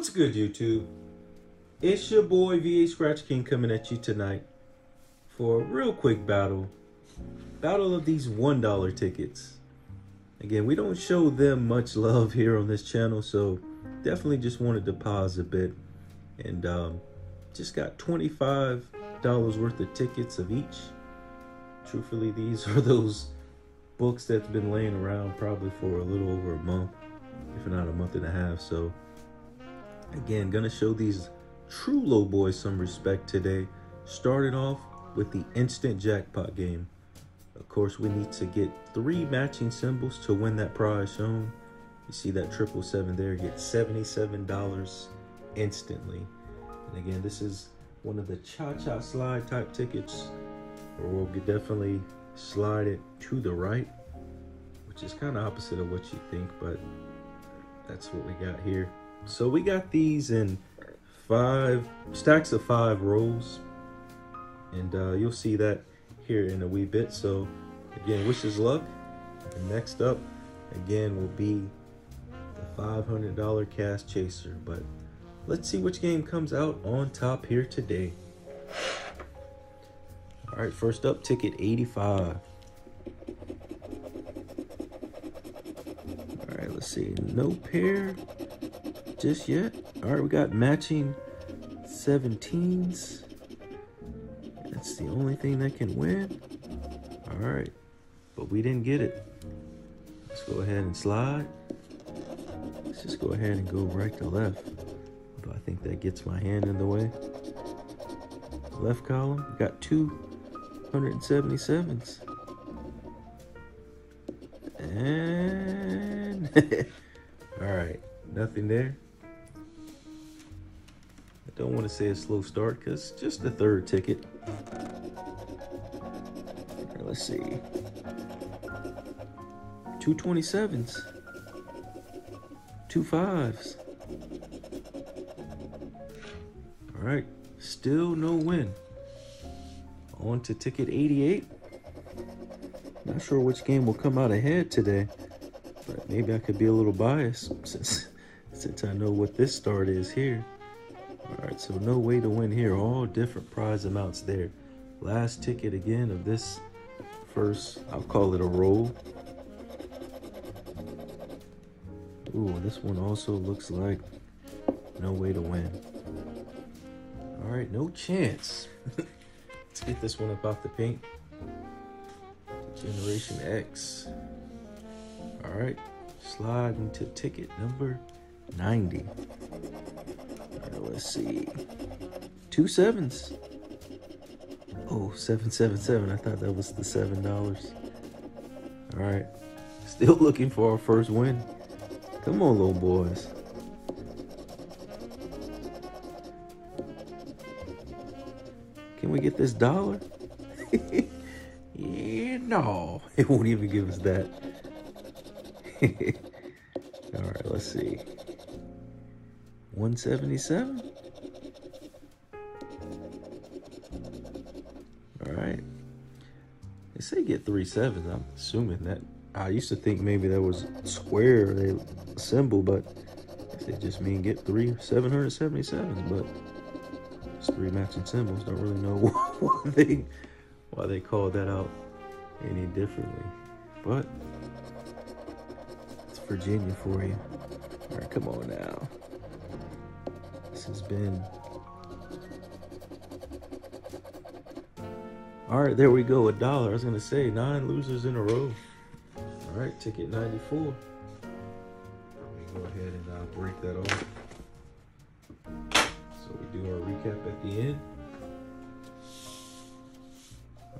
What's good, YouTube? It's your boy VA Scratch King coming at you tonight for a real quick battle. Battle of these $1 tickets. Again, we don't show them much love here on this channel, so definitely just wanted to pause a bit and um, just got $25 worth of tickets of each. Truthfully, these are those books that's been laying around probably for a little over a month, if not a month and a half. So again, gonna show these true low boys some respect today. Starting off with the instant jackpot game. Of course, we need to get three matching symbols to win that prize shown. You see that triple seven there, get $77 instantly. And again, this is one of the cha-cha slide type tickets where we'll definitely slide it to the right, which is kind of opposite of what you think, but that's what we got here. So we got these in five stacks of five rolls, and uh, you'll see that here in a wee bit. So again, wishes luck. And next up, again, will be the $500 cash chaser. But let's see which game comes out on top here today. All right, first up, ticket 85. All right, let's see. No pair just yet. All right, we got matching 17s. That's the only thing that can win. All right, but we didn't get it. Let's go ahead and slide. Let's just go ahead and go right to left. Although I think that gets my hand in the way. Left column, got two 177s. And all right, nothing there. I don't want to say a slow start because just the third ticket. Here, let's see. Two 27s. Two fives. All right, still no win. On to ticket 88. Not sure which game will come out ahead today, but maybe I could be a little biased since since I know what this start is here. So no way to win here. All different prize amounts there. Last ticket again of this first, I'll call it a roll. Ooh, this one also looks like no way to win. All right, no chance. Let's get this one up off the paint. Generation X. All right, slide into ticket number 90. Let's see. Two sevens. Oh, 777. I thought that was the $7. All right, still looking for our first win. Come on, little boys. Can we get this dollar? yeah, no, it won't even give us that. All right, let's see. 177. All right. They say get three sevens. I'm assuming that. I used to think maybe that was square they symbol, but they just mean get three 777s. But it's three matching symbols. Don't really know why they why they called that out any differently. But it's Virginia for you. All right, come on now. Has been. All right, there we go. A dollar. I was gonna say nine losers in a row. All right, ticket 94. Let me go ahead and uh, break that off. So we do our recap at the end.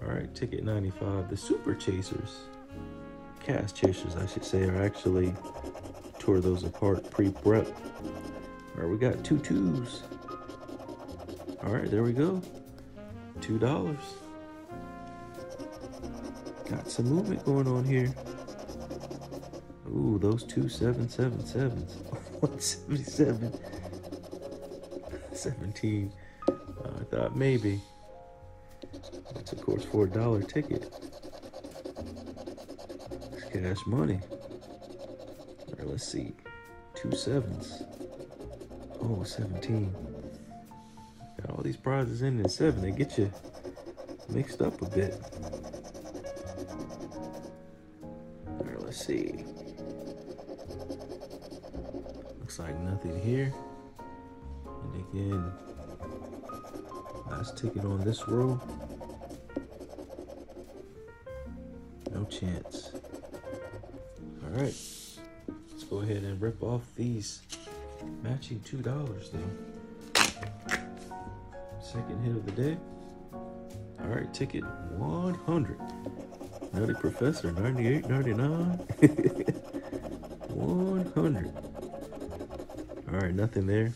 All right, ticket 95. The Super Chasers, Cash Chasers, I should say, are actually tore those apart pre-prep. All right, we got two twos. All right, there we go. Two dollars. Got some movement going on here. Ooh, those two seven seven sevens. 177. 17. Uh, I thought maybe. That's of course for a dollar ticket. It's cash money. All right, let's see. Two sevens. Oh Oh, 17. Got all these prizes in at seven. They get you mixed up a bit. All right, let's see. Looks like nothing here. And again, last ticket on this row. No chance. All right, let's go ahead and rip off these matching $2 though. Second hit of the day. All right, ticket 100. Nutty Professor, 98, 99. 100. All right, nothing there.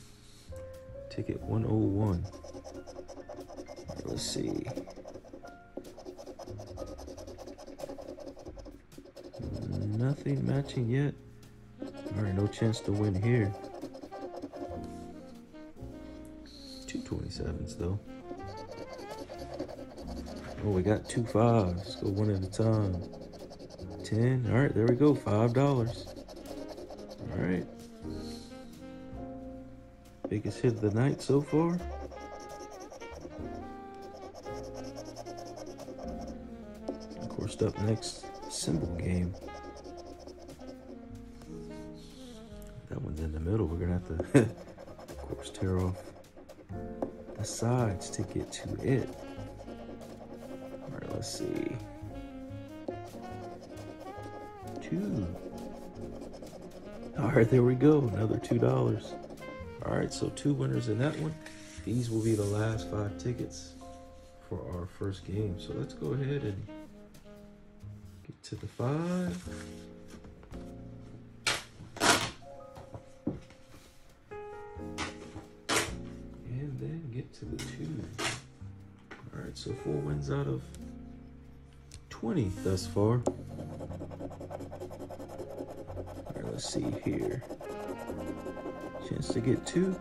Ticket 101. Let's see. Nothing matching yet. All right, no chance to win here. 27s though. Oh, we got two fives. Go one at a time. Ten. All right, there we go. Five dollars. All right. Biggest hit of the night so far. Of course, up next, symbol game. That one's in the middle. We're gonna have to, of course, tear off the sides to get to it. All right, let's see. Two. All right, there we go. Another two dollars. All right, so two winners in that one. These will be the last five tickets for our first game. So let's go ahead and get to the five. To the two. All right, so four wins out of 20 thus far. All right, let's see here. Chance to get two.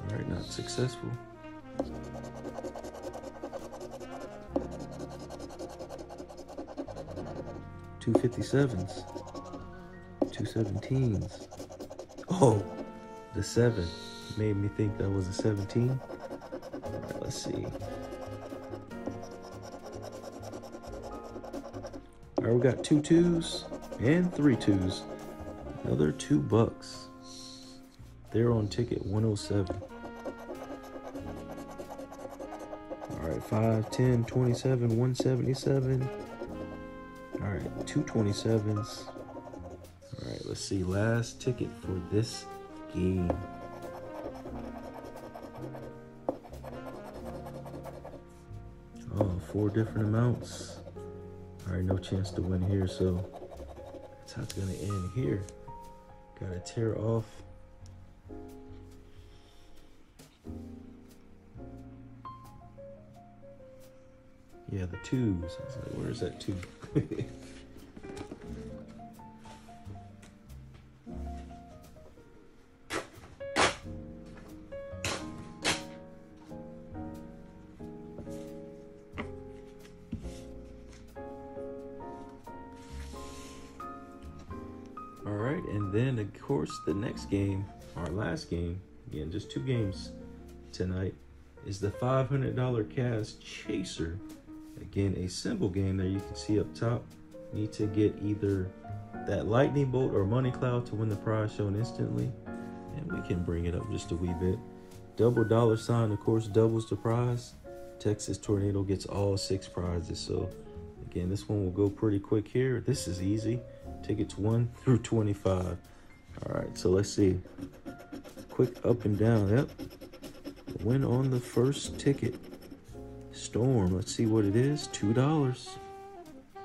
All right, not successful. Two fifty sevens, two seventeens. Oh, the seven made me think that was a seventeen. Let's see. All right, we got two twos and three twos. Another two bucks. They're on ticket 107. All right, 5, 10, 27, 177. All right, two 27s. All right, let's see. Last ticket for this game. Oh, four different amounts. All right, no chance to win here, so that's how it's gonna end here. Gotta tear off. Yeah, the twos. I was like, where's that two? right, and then of course the next game, our last game, again just two games tonight, is the $500 cash chaser. Again, a simple game that you can see up top. Need to get either that lightning bolt or money cloud to win the prize shown instantly, and we can bring it up just a wee bit. Double dollar sign, of course, doubles the prize. Texas Tornado gets all six prizes. So again, this one will go pretty quick here. This is easy. Tickets 1 through 25. All right, so let's see. Quick up and down. Yep. Win on the first ticket. Storm. Let's see what it is. $2.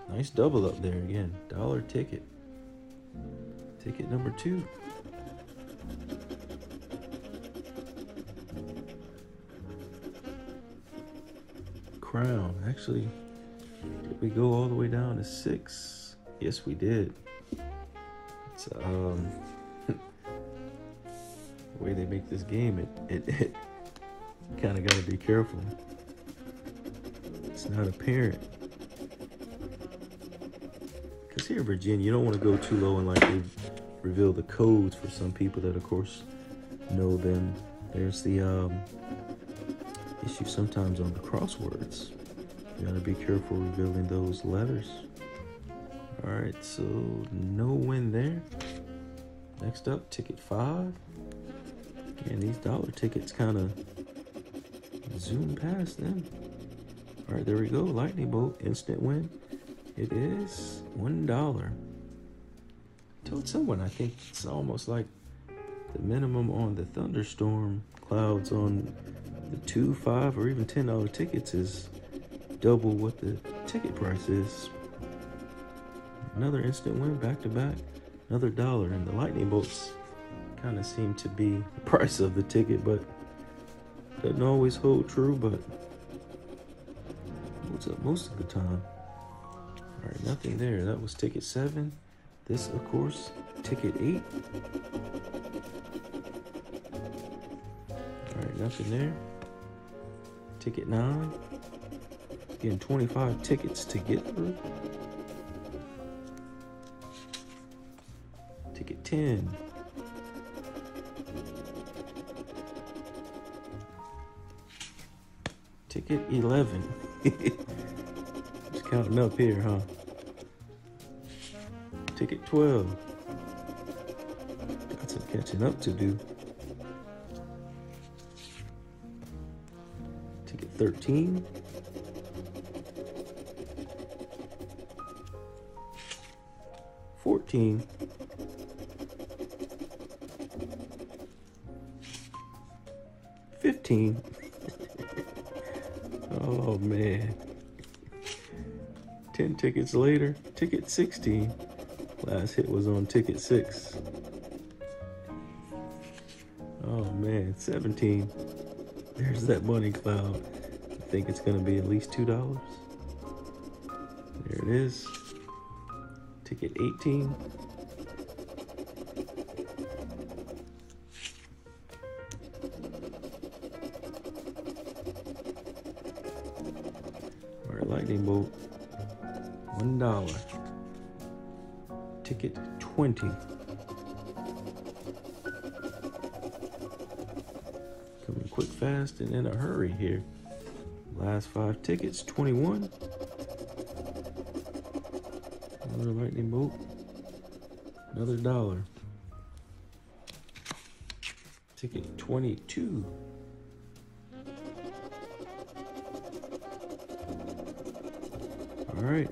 Nice double up there again. Dollar ticket. Ticket number two. Crown. Actually, we go all the way down to six? Yes, we did. It's um the way they make this game. It it, it kind of got to be careful. It's not apparent. Cause here, Virginia, you don't want to go too low and like they reveal the codes for some people that, of course, know them. There's the um, issue sometimes on the crosswords. You gotta be careful revealing those letters. All right, so no win there. Next up, ticket five. And these dollar tickets kind of zoom past them. All right, there we go. Lightning bolt, instant win. It is one dollar. Told someone I think it's almost like the minimum on the thunderstorm clouds on the two, five, or even ten dollar tickets is double what the ticket price is. Another instant win back to back, another dollar, and the lightning bolts kind of seem to be the price of the ticket, but doesn't always hold true, but holds up most of the time. All right, nothing there. That was ticket seven. This, of course, ticket eight. All right, nothing there. Ticket nine. Getting 25 tickets to get through. Ticket 10. Ticket 11. Just counting up here, huh? Ticket 12. Got some catching up to do. Ticket 13. Fourteen. Fifteen. oh man. Ten tickets later, ticket 16. Last hit was on ticket six. Oh man, 17. There's that money cloud. I think it's gonna be at least two dollars. There it is. Ticket 18. All right, lightning bolt. One dollar. Ticket 20. Coming quick, fast, and in a hurry here. Last five tickets, 21. Another lightning bolt. Another dollar. Ticket 22. All right,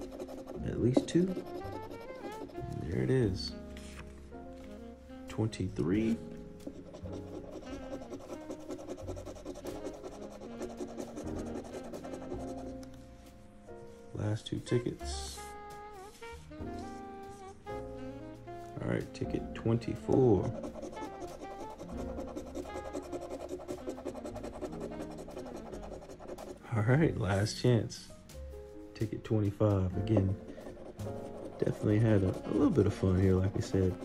at least two. And there it is. 23. Last two tickets. Right, ticket 24. All right, last chance. Ticket 25. Again, definitely had a, a little bit of fun here, like I said.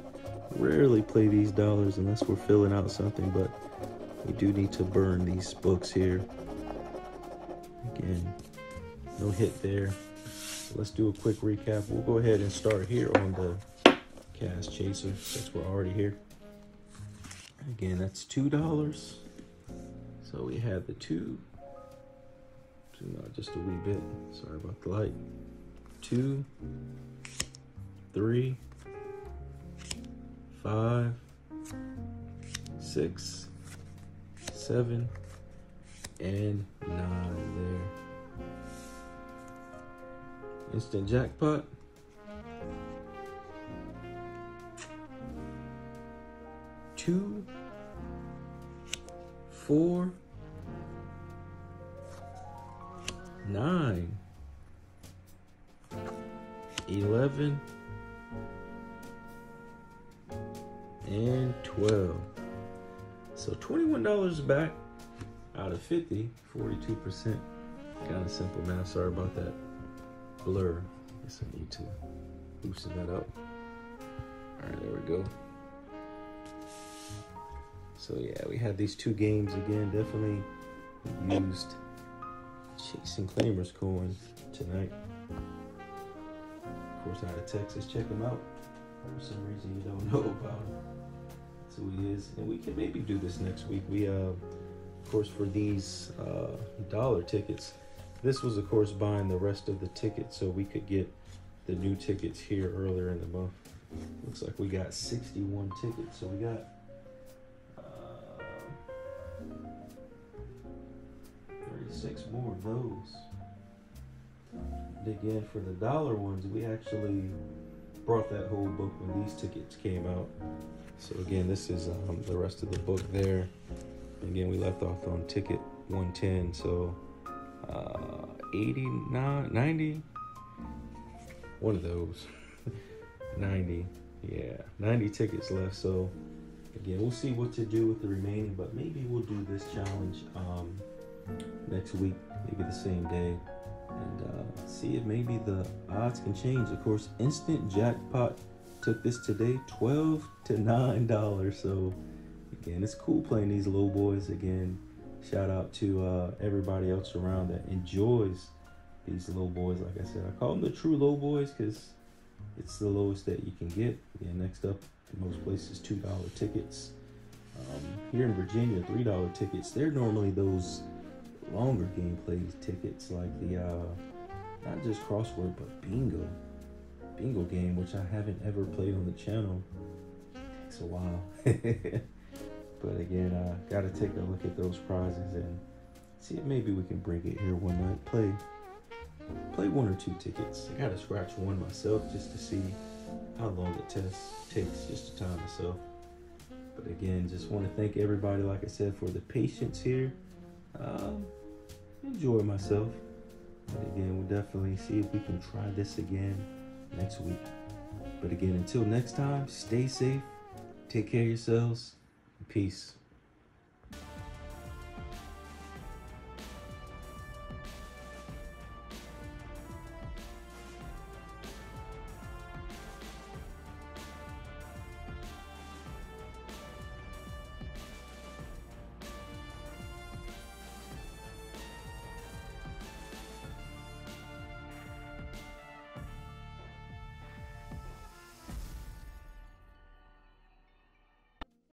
Rarely play these dollars unless we're filling out something, but we do need to burn these books here. Again, no hit there. Let's do a quick recap. We'll go ahead and start here on the Cash Chaser since we're already here. Again, that's two dollars. So we have the two. Zoom out uh, just a wee bit. Sorry about the light. Two, three, five, six, seven, and nine there. Instant jackpot. Two, four, nine, eleven, and 12. So $21 back out of 50, 42%. Kind of simple math. Sorry about that blur. Guess I need to loosen that up. All right, there we go. So yeah, we had these two games again. Definitely used chasing claimers coin tonight. Of course, out of Texas. Check them out. For some reason you don't know about them. So he is, and we can maybe do this next week. We, uh, of course, for these uh, dollar tickets, this was, of course, buying the rest of the tickets so we could get the new tickets here earlier in the month. Looks like we got 61 tickets, so we got 36 more of those. And again, for the dollar ones, we actually brought that whole book when these tickets came out. So again, this is um, the rest of the book there. Again, we left off on ticket 110. So uh, 89, 90, one of those. 90, yeah, 90 tickets left. So again, we'll see what to do with the remaining, but maybe we'll do this challenge um, next week, maybe the same day and uh, see if maybe the odds can change. Of course, instant jackpot took this today, twelve to nine dollars. So again, it's cool playing these low boys. Again, shout out to uh, everybody else around that enjoys these low boys. Like I said, I call them the true low boys because it's the lowest that you can get. Again, next up, most places, two dollar tickets. Um, here in Virginia, three dollar tickets. They're normally those longer gameplay tickets like the uh, not just crossword but bingo. Bingo game which i haven't ever played on the channel. Takes a while. But again i uh, gotta take a look at those prizes and see if maybe we can bring it here one night. Play play one or two tickets. I gotta scratch one myself just to see how long it test takes just to time myself. But again just want to thank everybody like i said for the patience here. Um, enjoy myself. But again, we'll definitely see if we can try this again next week. But again, until next time, stay safe, take care of yourselves, peace.